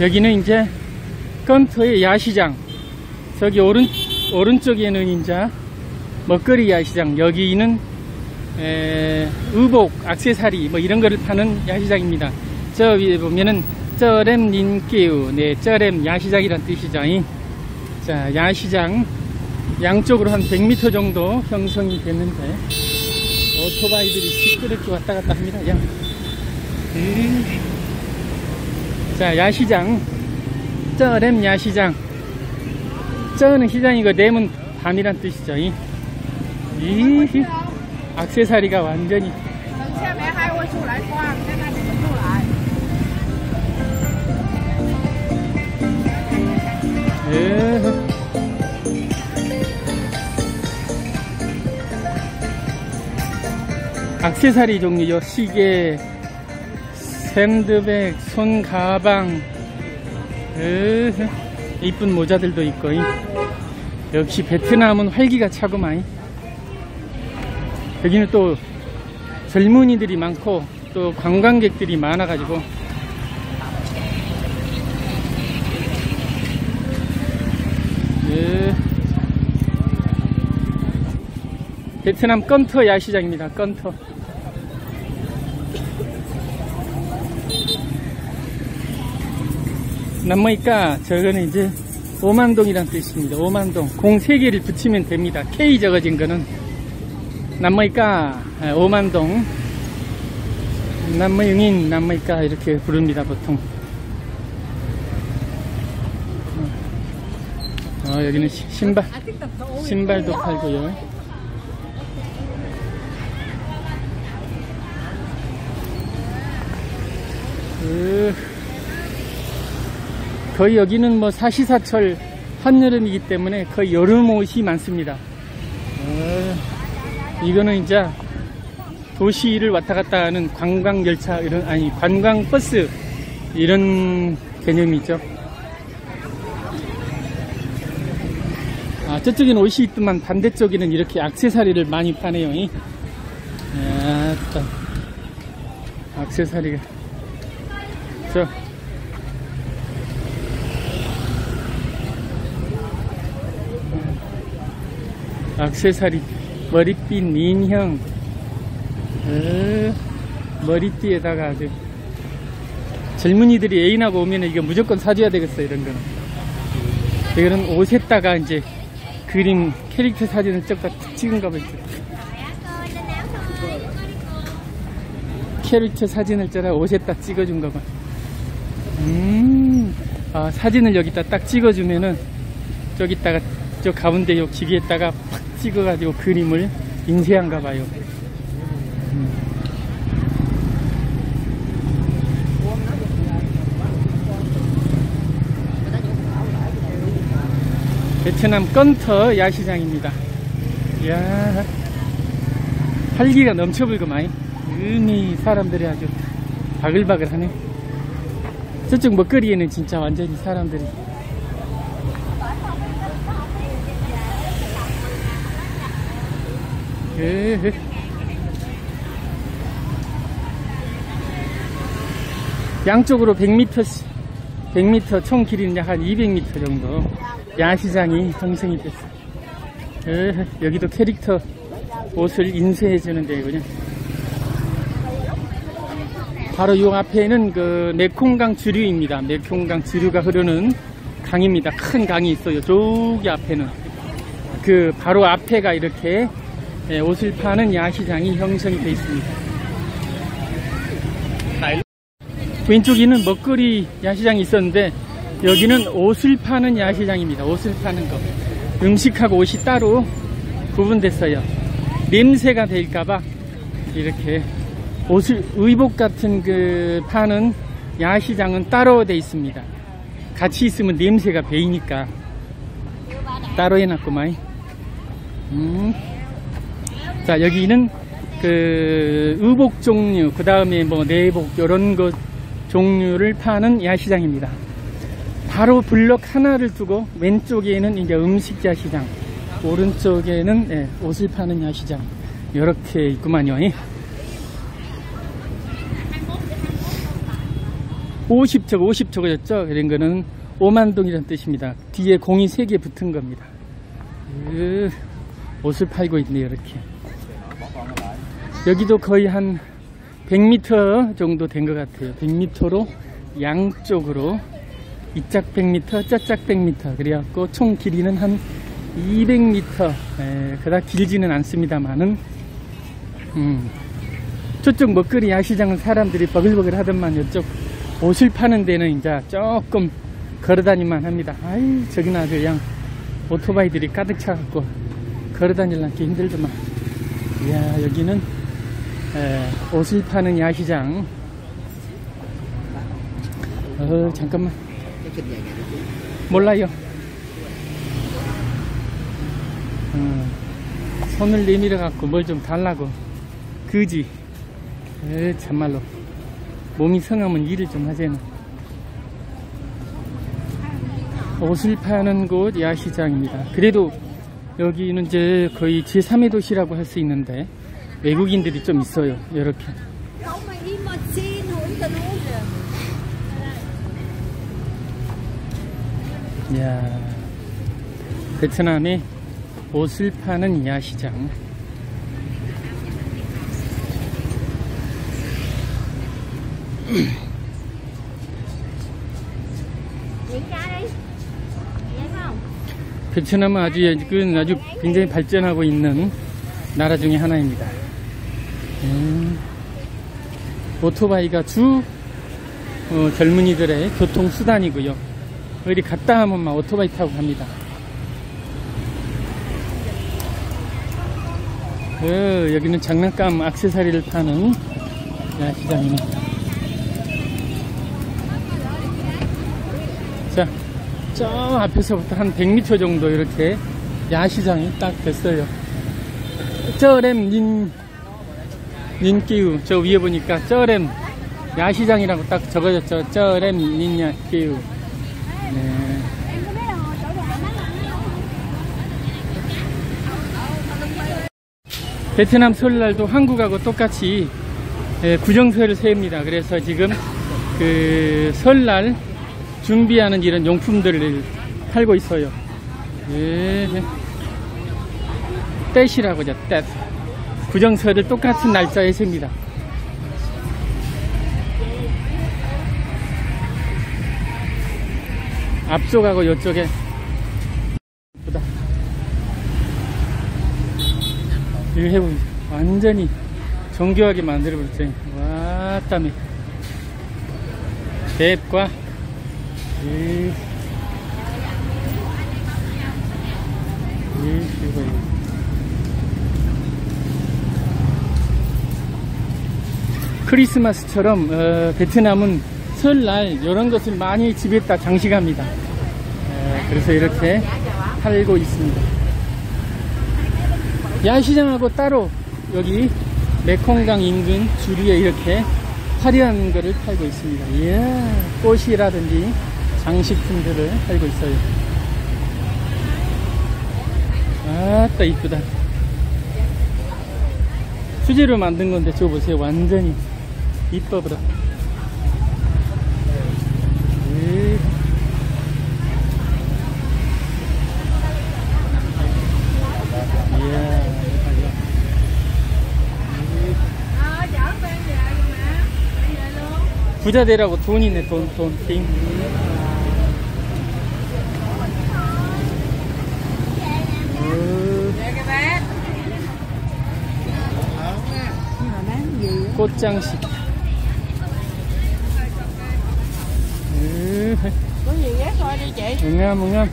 여기는 이제 건터의 야시장. 저기 오른, 오른쪽에는 이제 먹거리 야시장. 여기는 에, 의복, 악세사리 뭐 이런 거를 파는 야시장입니다. 저 위에 보면은 쩌렘 닌끼우, 네, 쩌렘 야시장이란 뜻이죠. 자, 야시장 양쪽으로 한 100m 정도 형성이 됐는데 오토바이들이 시끄럽게 왔다 갔다 합니다. 야. 음. 자 야시장. 쩌렘 야시장. 쩌는 시장이고 렘은 밤이란 뜻이죠 이, 이 악세사리가 완전히. 악세사리 종류요 시계. 샌드백, 손 가방, 예. 이쁜 모자들도 있고. 이. 역시 베트남은 활기가 차고만. 여기는 또 젊은이들이 많고 또 관광객들이 많아가지고 예. 베트남 건터 야시장입니다. 건터. 남머니까 저거는 이제 오만동이란 뜻입니다. 오만동. 공 3개를 붙이면 됩니다. K 적어진 거는 남머니까 오만동. 남머용인 남머니까 이렇게 부릅니다. 보통. 어, 여기는 시- 신발, 신발도 팔고요. 그, 거의 여기는 뭐 사시사철 한여름이기 때문에 거의 여름 옷이 많습니다. 어, 이거는 이제 도시를 왔다 갔다 하는 관광 열차 이런 아니 관광 버스 이런 개념이죠. 아, 저쪽에는 옷이 있더만 반대쪽에는 이렇게 악세사리를 많이 파네요. 이. 아따. 악세사리가. 저. 악세사리, 머리핀, 인형, 어, 머리띠에다가 아주 젊은이들이 애인하고 오면 이거 무조건 사줘야 되겠어, 이런 거는. 이거는 옷에다가 이제 그림 캐릭터 사진을 쩍다 툭 찍은가 봐. 캐릭터 사진을 짜라 옷에다 찍어준가 봐. 음, 아, 사진을 여기다 딱 찍어주면은 저기다가 저 가운데 요 기계에다가 팍 찍어가지고 그림을 인쇄한가 봐요. 음. 베트남 건터 야시장입니다. 이야, 활기가 넘쳐불고만 음이 사람들이 아주 바글바글하네. 저쪽 먹거리에는 진짜 완전히 사람들이 에 양쪽으로 100m, 100m 총 길이는 약 한 200m 정도 야시장이 형성이 됐어요. 에, 여기도 캐릭터 옷을 인쇄해 주는 데군요. 바로 요 앞에는 그 메콩강 주류입니다. 메콩강 주류가 흐르는 강입니다. 큰 강이 있어요. 저기 앞에는 그 바로 앞에가 이렇게 예, 옷을 파는 야시장이 형성이 되어 있습니다. 왼쪽에는 먹거리 야시장이 있었는데 여기는 옷을 파는 야시장입니다. 옷을 파는 거. 음식하고 옷이 따로 구분됐어요. 냄새가 될까봐 이렇게 옷을 의복 같은 그 파는 야시장은 따로 돼 있습니다. 같이 있으면 냄새가 배이니까 따로 해놨구만. 음. 자 여기는 그 의복 종류 그 다음에 뭐 내복 이런 것 종류를 파는 야시장입니다. 바로 블럭 하나를 두고 왼쪽에는 이제 음식 야시장, 오른쪽에는 예, 옷을 파는 야시장 이렇게 있구만요. 50척, 50척이었죠? 그런 거는 5만동이라는 뜻입니다. 뒤에 공이 3개 붙은 겁니다. 으, 옷을 팔고 있네요, 이렇게. 여기도 거의 한 100m 정도 된 것 같아요. 100m로 양쪽으로 이짝 100m, 저짝 100m. 그래갖고 총 길이는 한 200m. 에, 그닥 길지는 않습니다만은, 음, 저쪽 먹거리 야시장은 사람들이 버글버글 하더만 이쪽 옷을 파는 데는 이제 조금 걸어다니만 합니다. 아이, 아주 그냥 오토바이들이 가득 차갖고 걸어다니려기 힘들더만. 이야, 여기는 에, 옷을 파는 야시장. 어, 잠깐만. 몰라요. 어, 손을 내밀어 갖고 뭘 좀 달라고. 그지? 에, 참말로. 몸이 성하면 일을 좀 하자는. 옷을 파는 곳 야시장입니다. 그래도 여기는 이제 거의 제3의 도시라고 할 수 있는데 외국인들이 좀 있어요. 이렇게. 이야, 베트남의 옷을 파는 không? 베트남은 아주 그 아주 굉장히 발전하고 있는 나라 중에 하나입니다. 음, 오토바이가 주 어, 젊은이들의 교통 수단이고요. 어디 갔다 하면 막 오토바이 타고 갑니다. 그, 여기는 장난감 액세서리를 파는 야시장이네. 자, 저 앞에서부터 한 100m 정도 이렇게 야시장이 딱 됐어요. 닌, 닌끼우. 저 위에 보니까 쩌렘 야시장이라고 딱 적어졌죠. 쩌렘 닌야끼우. 네. 베트남 설날도 한국하고 똑같이 예, 구정설을 세웁니다. 그래서 지금 그 설날 준비하는 이런 용품들을 팔고 있어요. 예. 떼시라고 하죠. 떼. 구정설을 똑같은 날짜에 셉니다. 앞쪽하고 이쪽에 보다 이거 해보니 완전히 정교하게 만들어버렸더니 와 땀이 랩과 이, 이, 이거 이거 크리스마스처럼 어, 베트남은 설날 이런 것을 많이 집에다 장식합니다. 에, 그래서 이렇게 팔고 있습니다. 야시장하고 따로 여기 메콩강 인근 주류에 이렇게 화려한 거를 팔고 있습니다. 이야, 꽃이라든지 장식품들을 팔고 있어요. 아따 이쁘다. 수제로 만든 건데 저거 보세요. 완전 히 예. Đi về luôn 부자 되라고 돈 있네 돈 돈. 띵. 어, 꽃장식. có gì ghé coi đi chị. Mừng ngâm mừng ngâm